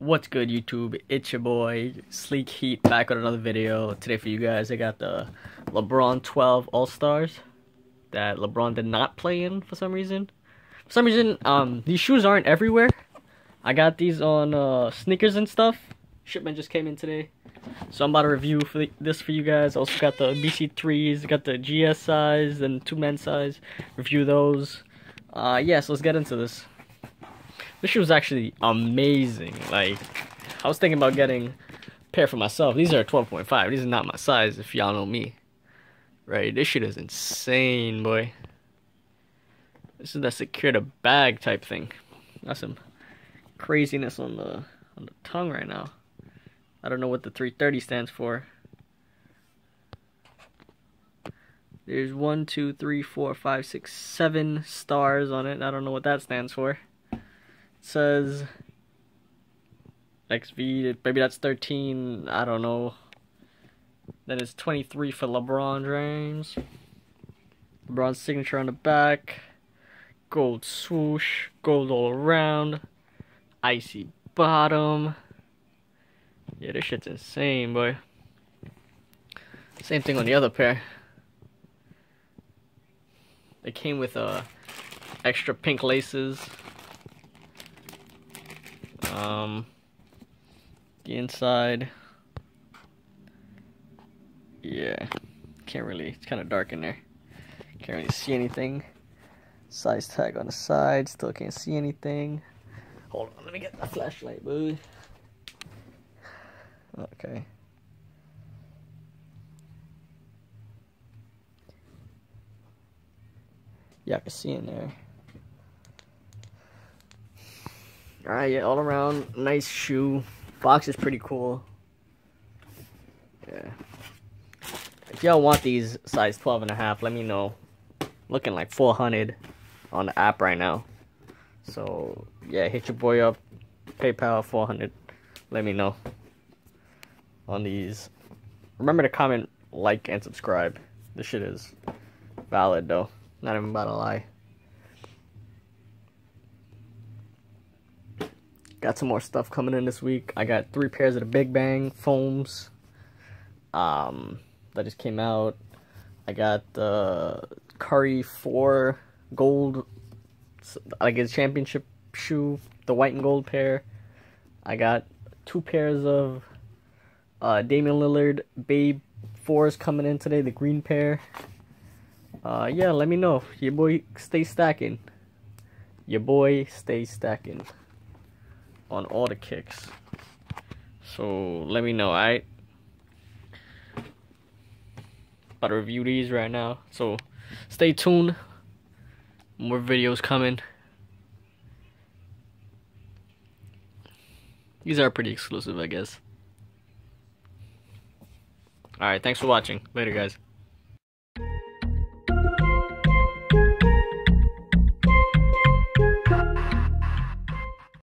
What's good YouTube? It's your boy Sleek Heat back with another video. Today for you guys I got the LeBron 12 All-Stars that LeBron did not play in for some reason. For some reason, um, these shoes aren't everywhere. I got these on uh, sneakers and stuff. Shipment just came in today. So I'm about to review for the, this for you guys. Also got the BC3s, got the GS size and two men size. Review those. Uh, yeah, so let's get into this. This shoe was actually amazing. Like, I was thinking about getting a pair for myself. These are 12.5. These are not my size, if y'all know me. Right, this shit is insane, boy. This is that secure the bag type thing. Got some craziness on the on the tongue right now. I don't know what the 330 stands for. There's one, two, three, four, five, six, seven stars on it. I don't know what that stands for says XV, maybe that's 13, I don't know. Then it's 23 for LeBron James. LeBron's signature on the back. Gold swoosh, gold all around. Icy bottom. Yeah, this shit's insane, boy. Same thing on the other pair. They came with uh, extra pink laces. Um, the inside, yeah, can't really, it's kind of dark in there. Can't really see anything. Size tag on the side, still can't see anything. Hold on, let me get the flashlight, boo. Okay. Yeah, I can see in there. Alright, yeah, all around, nice shoe. Box is pretty cool. Yeah. If y'all want these size 12 and a half, let me know. Looking like 400 on the app right now. So, yeah, hit your boy up. PayPal 400. Let me know on these. Remember to comment, like, and subscribe. This shit is valid, though. Not even about to lie. Got some more stuff coming in this week. I got three pairs of the Big Bang foams. Um, that just came out. I got the Curry 4 gold, like a championship shoe, the white and gold pair. I got two pairs of uh, Damian Lillard Dame 4s coming in today, the green pair. Uh, yeah, let me know. Your boy stay stacking. Your boy stay stacking on all the kicks. So let me know, alright? About to review these right now. So stay tuned. More videos coming. These are pretty exclusive, I guess. Alright, thanks for watching. Later, guys.